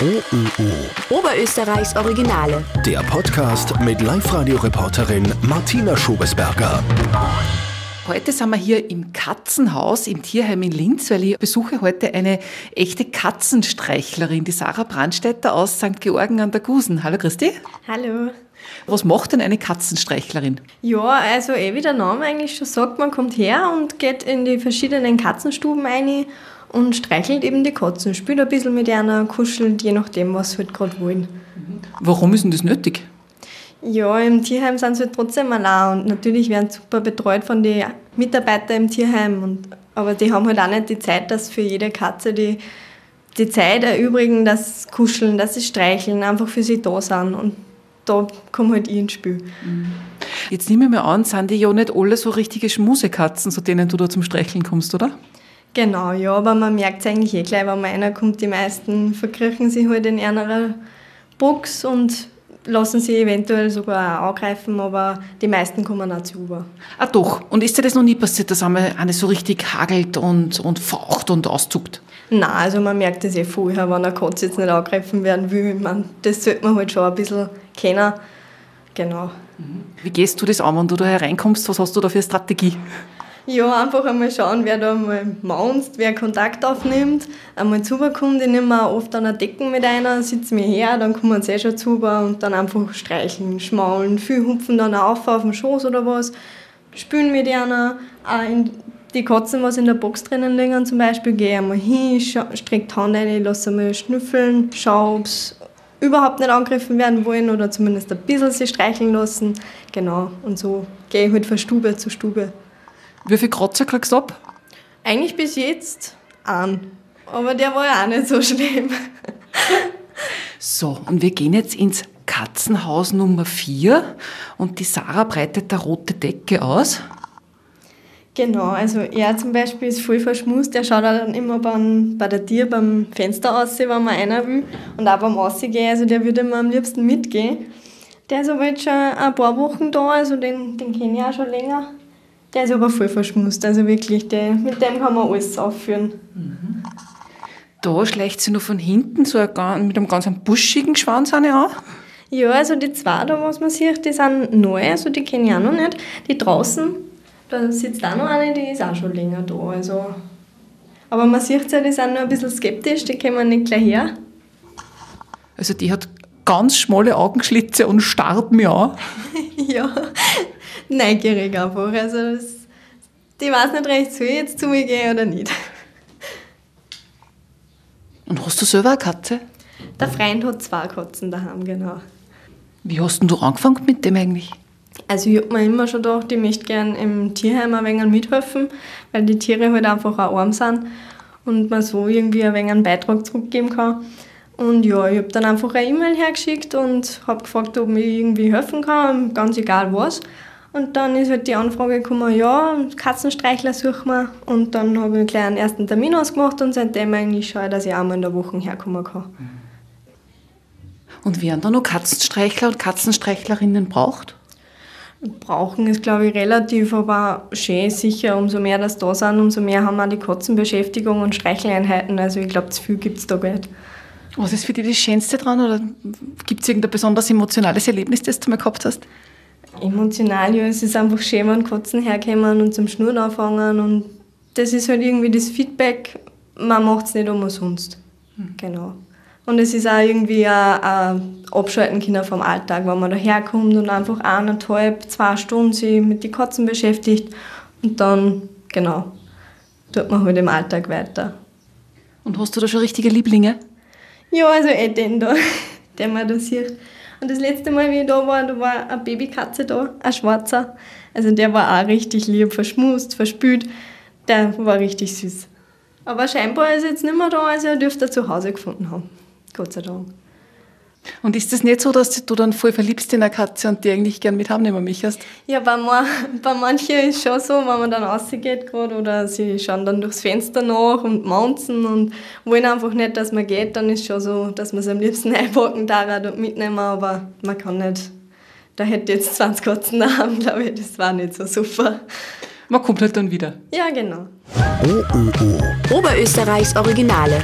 OÖO. Oberösterreichs Originale. Der Podcast mit Live-Radio-Reporterin Martina Schobesberger. Heute sind wir hier im Katzenhaus im Tierheim in Linz, weil ich besuche heute eine echte Katzenstreichlerin, die Sarah Brandstätter aus St. Georgen an der Gusen. Hallo Christi. Hallo. Was macht denn eine Katzenstreichlerin? Ja, also eh wie der Name eigentlich schon sagt, man kommt her und geht in die verschiedenen Katzenstuben rein und streichelt eben die Katzen, spielt ein bisschen mit einer, kuschelt, je nachdem, was sie halt gerade wollen. Warum ist denn das nötig? Ja, im Tierheim sind sie halt trotzdem allein und natürlich werden sie super betreut von den Mitarbeitern im Tierheim. Und, aber die haben halt auch nicht die Zeit, dass für jede Katze die, die Zeit erübrigen, dass sie kuscheln, dass sie streicheln, einfach für sie da sind. Und da komme halt ich ins Spiel. Jetzt nehme ich mal an, sind die ja nicht alle so richtige Schmusekatzen, zu denen du da zum Streicheln kommst, oder? Genau, ja, aber man merkt es eigentlich eh gleich, wenn mal einer kommt, die meisten verkriechen sich halt in einer Box und lassen sie eventuell sogar auch angreifen, aber die meisten kommen auch zu über. Ah doch, und ist dir das noch nie passiert, dass einmal eine so richtig hagelt und, und faucht und auszuckt? Nein, also man merkt es eh vorher, wenn eine Katze jetzt nicht angegriffen werden will. Ich meine, das sollte man halt schon ein bisschen kennen. Genau. Wie gehst du das an, wenn du da hereinkommst? Was hast du da für eine Strategie? Ja, einfach einmal schauen, wer da mal maunzt, wer Kontakt aufnimmt, einmal zukommt. Ich nehme auch oft an der Decken mit einer, sitze mir her, dann kommen sie eh schon zu und dann einfach streicheln, schmaulen. Viele hupfen dann auf auf dem Schoß oder was, spülen mit einer. Auch in die Katzen, was in der Box drinnen liegen zum Beispiel, gehe ich einmal hin, strecke die Hand rein, lasse einmal schnüffeln, schaue, ob überhaupt nicht angegriffen werden wollen oder zumindest ein bisschen sie streicheln lassen. Genau, und so gehe ich halt von Stube zu Stube. Wie viel Kratzer kriegst du ab? Eigentlich bis jetzt an. Aber der war ja auch nicht so schlimm. So, und wir gehen jetzt ins Katzenhaus Nummer 4 und die Sarah breitet eine rote Decke aus. Genau, also er zum Beispiel ist voll verschmust. Er schaut auch dann immer beim, bei der Tür beim Fenster aus, wenn man einer will. Und auch beim Ausgehen, also der würde immer am liebsten mitgehen. Der ist aber jetzt schon ein paar Wochen da, also den, den kenne ich auch schon länger. Der ist aber voll verschmust, also wirklich, der, mit dem kann man alles aufführen. Da schleicht sie nur von hinten so ein, mit einem ganz buschigen Schwanz an. Ja, also die zwei da, was man sieht, die sind neu, also die kenne ich auch noch nicht. Die draußen, da sitzt auch noch eine, die ist auch schon länger da. Also. Aber man sieht ja, die sind noch ein bisschen skeptisch, die kommen nicht gleich her. Also die hat ganz schmale Augenschlitze und starrt mir an. ja, neugierig einfach. Also das, die weiß nicht recht, soll ich jetzt zu mir gehen oder nicht. Und hast du selber eine Katze? Der Freund hat zwei Katzen daheim, genau. Wie hast denn du angefangen mit dem eigentlich? Also ich habe mir immer schon gedacht, ich möchte gerne im Tierheim ein wenig mithelfen, weil die Tiere halt einfach auch arm sind und man so irgendwie ein wenig einen Beitrag zurückgeben kann. Und ja, ich habe dann einfach eine E-Mail hergeschickt und habe gefragt, ob ich irgendwie helfen kann, ganz egal was. Und dann ist halt die Anfrage gekommen, ja, Katzenstreichler suchen wir. Und dann habe ich gleich einen ersten Termin ausgemacht und seitdem eigentlich schaue ich, dass ich einmal in der Woche herkommen kann. Und werden da noch Katzenstreichler und Katzenstreichlerinnen braucht? Brauchen ist, glaube ich, relativ, aber schön sicher, umso mehr das da sind, umso mehr haben wir die Katzenbeschäftigung und Streicheleinheiten. Also ich glaube, zu viel gibt es da gar nicht. Was ist für dich das Schönste dran? Oder gibt es irgendein besonders emotionales Erlebnis, das du mal gehabt hast? Emotional, ja, es ist einfach schön, wenn Katzen herkommen und zum Schnurren anfangen und das ist halt irgendwie das Feedback, man macht es nicht umsonst. Genau. Und es ist auch irgendwie ein, ein Abschalten können vom Alltag, wenn man da herkommt und einfach eineinhalb, zwei Stunden sich mit den Katzen beschäftigt und dann, genau, tut man halt im Alltag weiter. Und hast du da schon richtige Lieblinge? Ja, also eh den da, den man da sieht. Und das letzte Mal, wie ich da war, da war eine Babykatze da, ein schwarzer. Also der war auch richtig lieb, verschmust, verspült. Der war richtig süß. Aber scheinbar ist er jetzt nicht mehr da, also er dürfte zu Hause gefunden haben. Gott sei Dank. Und ist es nicht so, dass du dann voll verliebst in eine Katze und die eigentlich gern mit heimnehmen möchtest? Ja, bei, ma bei manchen ist schon so, wenn man dann rausgeht gerade oder sie schauen dann durchs Fenster nach und mounzen und wollen einfach nicht, dass man geht, dann ist schon so, dass man es am liebsten einpacken darf und mitnehmen, aber man kann nicht. Da hätte ich jetzt 20 Katzen daheim, glaube ich, das war nicht so super. Man kommt halt dann wieder. Ja, genau. OÖO. Oberösterreichs Originale.